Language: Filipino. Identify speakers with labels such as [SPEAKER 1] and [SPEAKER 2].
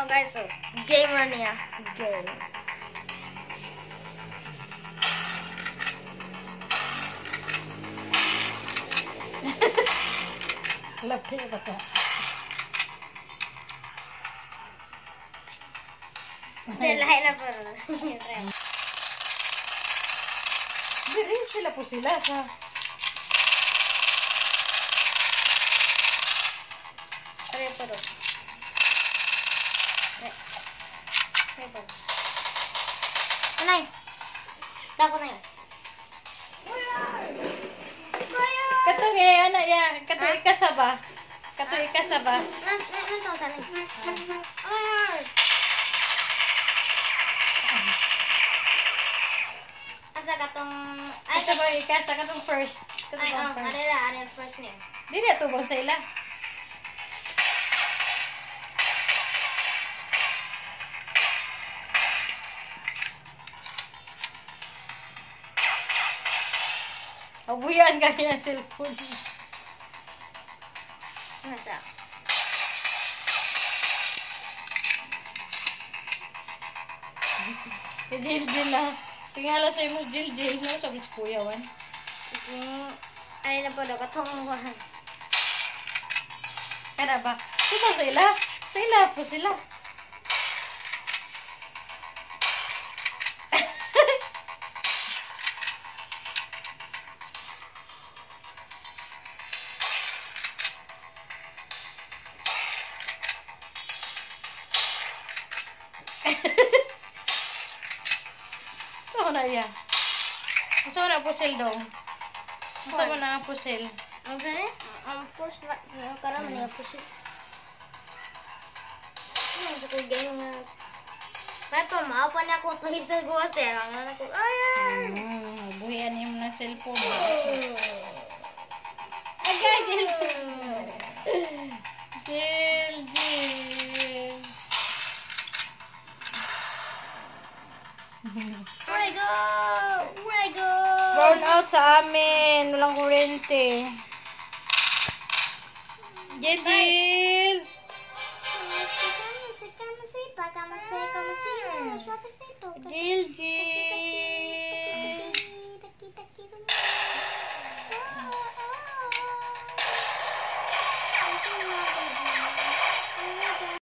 [SPEAKER 1] Oh so game mania game. La pelota.
[SPEAKER 2] Se la por. La pusilaza.
[SPEAKER 1] Ano doon? Ano? Anay! Dako na yun.
[SPEAKER 2] Kato eh, ana ya, kato ikasaba. Kato ikasaba.
[SPEAKER 1] Nan, nan, nan, tao sana. Ay! Asa ka tong... Ay,
[SPEAKER 2] Kato ba ikasa katong first.
[SPEAKER 1] Ay,
[SPEAKER 2] ba
[SPEAKER 1] oh,
[SPEAKER 2] first.
[SPEAKER 1] ano na, ano yung first niya?
[SPEAKER 2] Dili tubong sa ila. Abuyan ka kaya cellphone.
[SPEAKER 1] Ano siya?
[SPEAKER 2] Jil jil na. Tingala sa imo jil jil no sabi sa kuya wan.
[SPEAKER 1] Yung... Ano na daw, katong...
[SPEAKER 2] Kada ba? Sino sa ila? Sa ila po sila. Ito na yan. Ito na pusil daw. Ito mo na pusil.
[SPEAKER 1] Ang sani? Ang first na... Ang karaman niya po siya. Ano sa ko ganyan nga... May pamawa na akong tuhi sa guwas eh. Ang ano ko... Ay!
[SPEAKER 2] Hmm, buhian niyo na cellphone.
[SPEAKER 1] Agay! Where I go? Where I go?
[SPEAKER 2] Brown out sa amin. Walang kurente. Jill, Jill.
[SPEAKER 1] Kamasita,